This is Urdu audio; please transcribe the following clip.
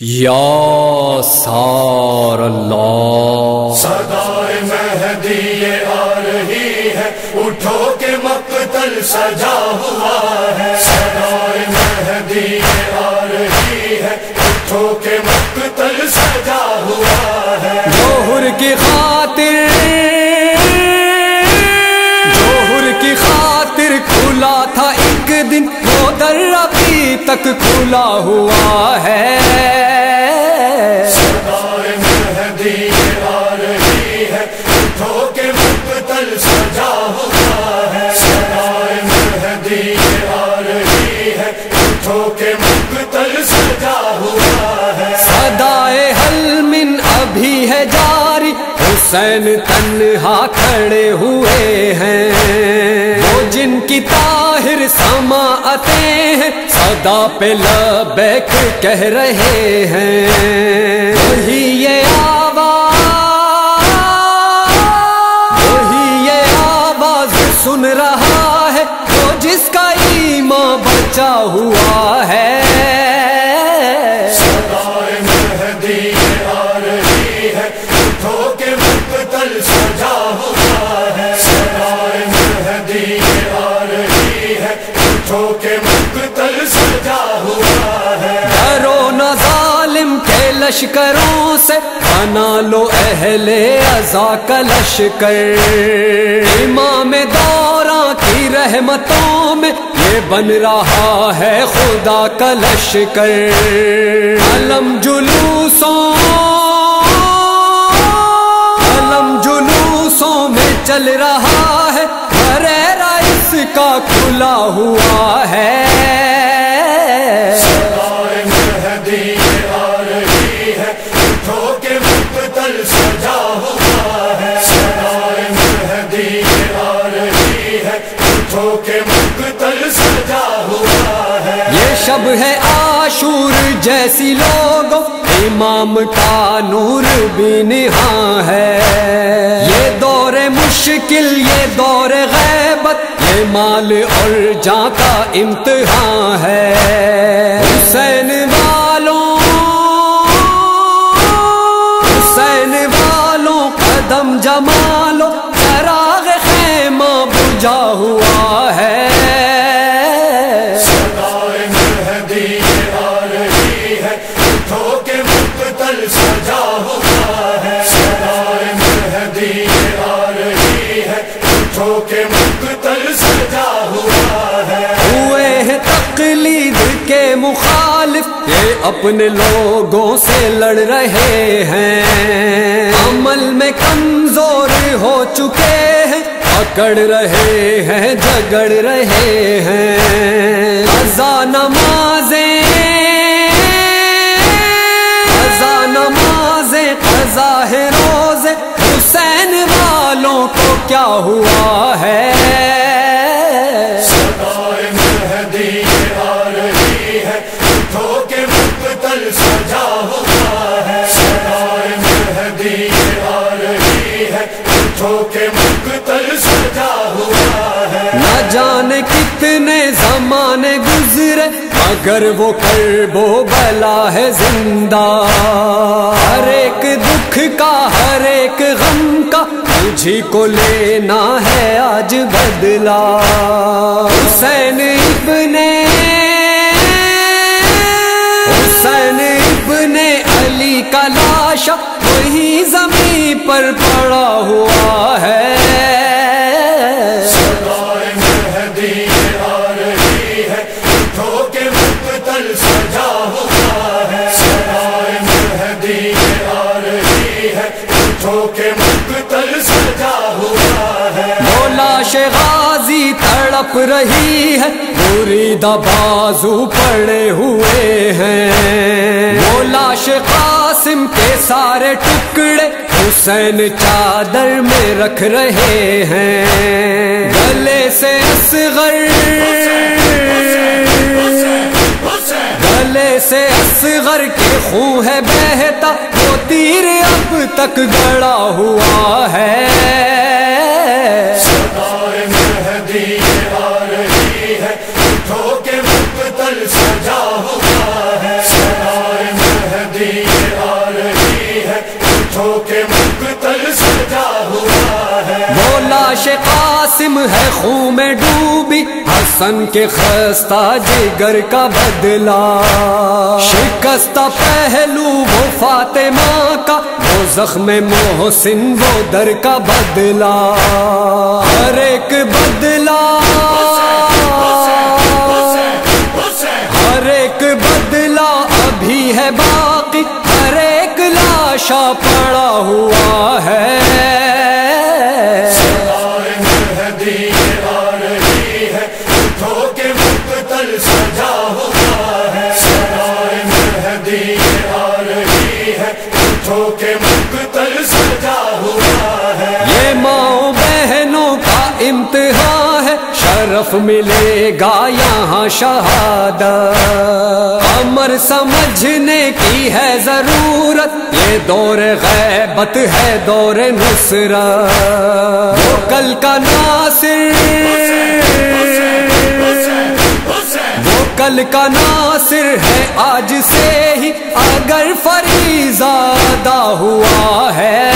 یا سار اللہ۔ سدائے مہدی آ رہی ہے۔ اٹھو کے مقتل سجا ہوا ہے۔ سدائے مہدی آ رہی ہے۔ اٹھو کے مقتل سجا ہوا ہے۔ جوہر کی خاطر جوہر کی خاطر کھلا تھا ایک دن۔ وہ در ابھی تک کھلا ہوا ہے۔ حسین تنہا کھڑے ہوئے ہیں۔ وہ جن کی طاہر سماعتیں ہیں، صدا پہ لبیک کہہ رہے ہیں۔ وہی یہ آواز، وہی یہ آواز سن رہا ہے، وہ جس کا ایمان بچا ہوا ہے۔ لشکروں سے، بنا لو اہل ازا کا لشکر۔ امام دوراں کی رحمتوں میں یہ بن رہا ہے خدا کا لشکر۔ علم جلوسوں علم جلوسوں میں چل رہا ہے۔ اس کا کھلا ہوا ہے۔ ہے آشور جیسی لوگوں، امام کا نور بھی نہاں ہے۔ یہ دور مشکل، یہ دور غیبت، یہ مال اور جان کا امتحان ہے۔ کے مخالف یہ اپنے لوگوں سے لڑ رہے ہیں۔ عمل میں کمزور ہو چکے ہیں، پکڑ رہے ہیں جگڑ رہے ہیں۔ ازا نمازیں ازا نمازیں قضا ہے روزے۔ حسین والوں کو کیا ہوا ہے کے مقتل سجا ہوا ہے۔ نہ جانے کتنے زمانے گزرے، مگر وہ کرب و بلا ہے زندہ۔ ہر ایک دکھ کا، ہر ایک غم کا مجھے کو لینا ہے آج بدلا حسین ابن علی کا لاشا وہی زمین پر پڑا ہوا ہے۔ کے مقتل سجا ہوا ہے۔ سدائے مہدی تڑپ رہی ہے، مرید بازو پڑے ہوئے ہیں۔ مولاش قاسم کے سارے ٹکڑے حسین چادر میں رکھ رہے ہیں۔ گلے سے اصغر گلے سے اصغر کے خون ہے بہتا، وہ تیر اب تک گڑا ہوا ہے۔ وہ لاش قاسم ہے خون میں ڈوبی، حسن کے خستہ جگر کا بدلا شکستہ پہلو وہ فاطمہ کا، وہ زخم محسن، وہ در کا بدلا ہر ایک بدلا ہر ایک بدلا ابھی ہے باقی۔ ہر ایک لاشا پڑا ہوا ہے۔ شرف ملے گا یہاں شہادت۔ امر سمجھنے کی ہے ضرورت۔ یہ دور غیبت ہے دور نصرت۔ وہ کل کا ناصر۔ وہ کل کا ناصر ہے آج سے ہی۔ اگر فریزادہ ہوا ہے۔